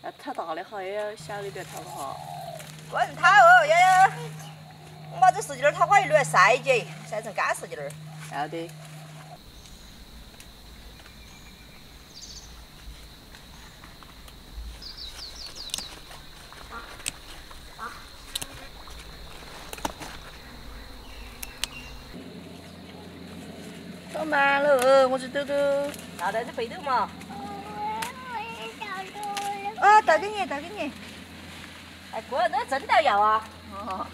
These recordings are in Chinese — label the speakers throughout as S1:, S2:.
S1: 大的好，也要小的不要太花。
S2: 不能掏哦，幺幺。我把这石鸡儿掏花一路来晒起，晒成干石鸡儿。
S1: 要得。倒满了，我去抖抖。
S2: 倒在这背抖嘛。啊，倒给你，倒给你。哎，哥，那真的要啊。哦。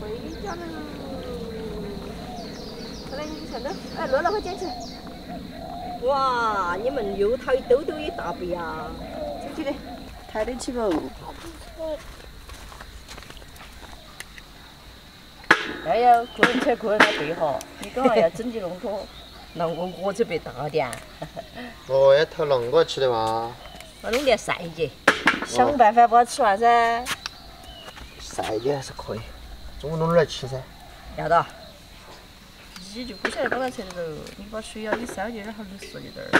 S1: 回家了。快来，你看到？哎，乐乐，快捡起来。
S2: 哇，你们又掏一兜兜一大背啊！
S1: 出去的，抬得起不？哎呀，个人车个人来背哈，你干嘛要整的弄多？那我我这背大点。
S3: 哦，要偷弄过去的嘛。
S2: 我弄点晒去，
S1: 想办法把它吃完噻。
S3: 晒的还是可以，中午弄点来吃噻。
S2: 要得。
S1: 你就不晓得搞到车里头，你把水要你烧点儿好的湿一点儿。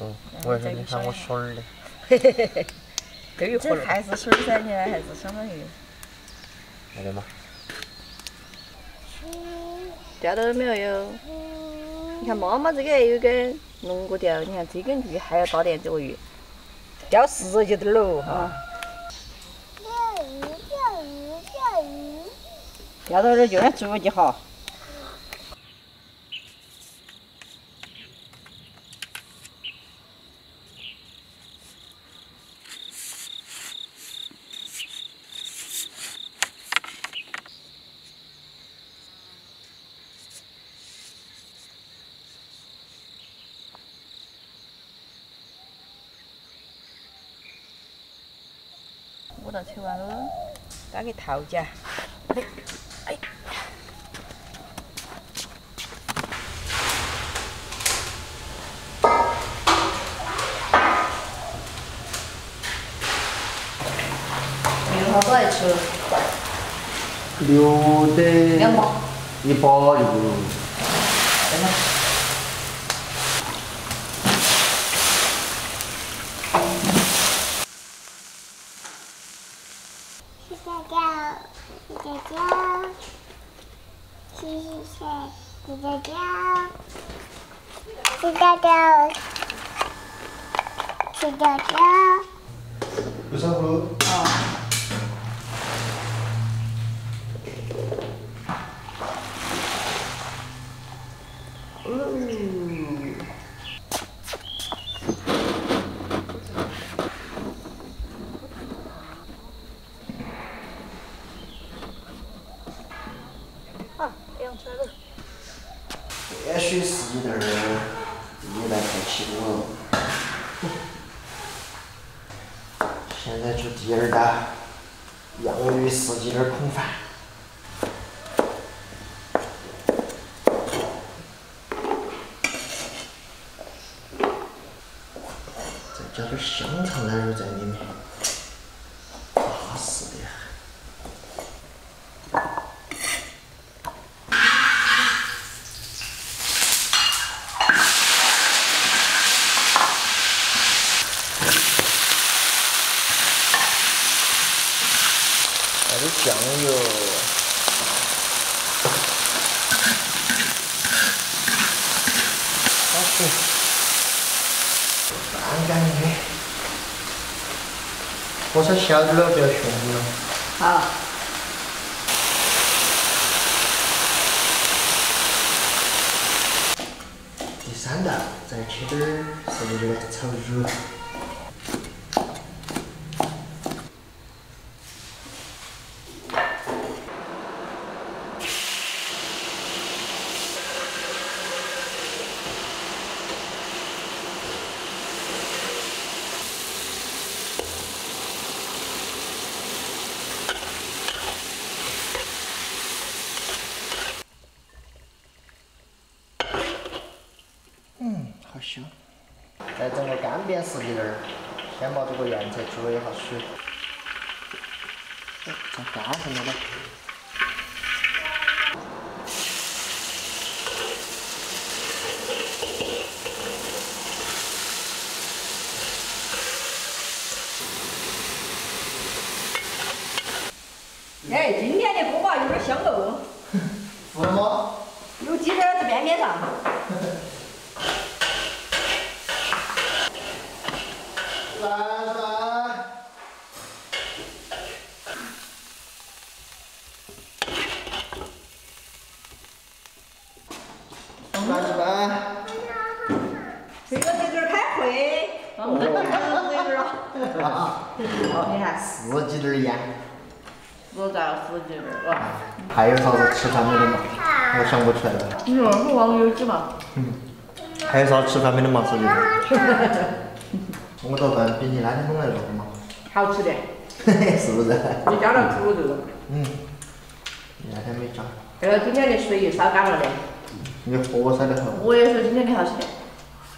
S3: 嗯，我还说你喊我水儿的。
S2: 嘿嘿嘿嘿。
S1: 这还是水噻，你还是相当于。
S3: 来的嘛。
S1: 钓到了没有哟？你看妈妈这个还有根龙骨钓，你看这根鱼还要大点这个鱼，
S2: 钓十几点喽
S1: 哈！
S4: 钓鱼，钓鱼，钓鱼。
S2: 钓到这就按煮就好。
S1: 我倒切完了，
S2: 打给套家。哎。
S1: 牛好多来吃？
S3: 牛的。
S1: 两毛。
S3: 一包一个。
S1: 真的。
S4: 鸡蛋糕，鸡蛋糕，鸡蛋糕。
S3: 不上火。
S1: 啊。
S3: 连续十几儿，一来太起锅了。现在做第二道，洋芋十几儿空饭。再加点香肠奶油在里面，巴适的很。酱油，好吃，干干的，火烧小点了，不要凶了。
S1: 好。
S3: 第三道，再切点儿石榴来炒肉。好修。整个干煸四季豆儿，先把这个盐菜煮了一下水。在干上了吧。
S2: 哎，今天的锅巴有点香哦。
S3: 是吗？
S2: 有鸡腿在边边上。
S3: 来来。来来来。
S2: 这个在这儿开会。
S1: 哦，
S2: 哦，你看，
S3: 四几根烟。
S1: 我在附近这儿哇。
S3: 还有啥子吃饭没得嘛？我想不出来了。
S1: 你说是网友几嘛？
S3: 还有啥吃饭没得嘛？手机上。我做饭比你那天弄来的好嘛？
S2: 好吃的，
S3: 嘿嘿，是不是？
S2: 你加了猪肉。
S3: 嗯。你那天没加。
S2: 这个今天的水又烧干了的。
S3: 你火烧的很。
S1: 我也说今天的好吃，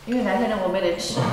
S1: 因为那天的我没得吃。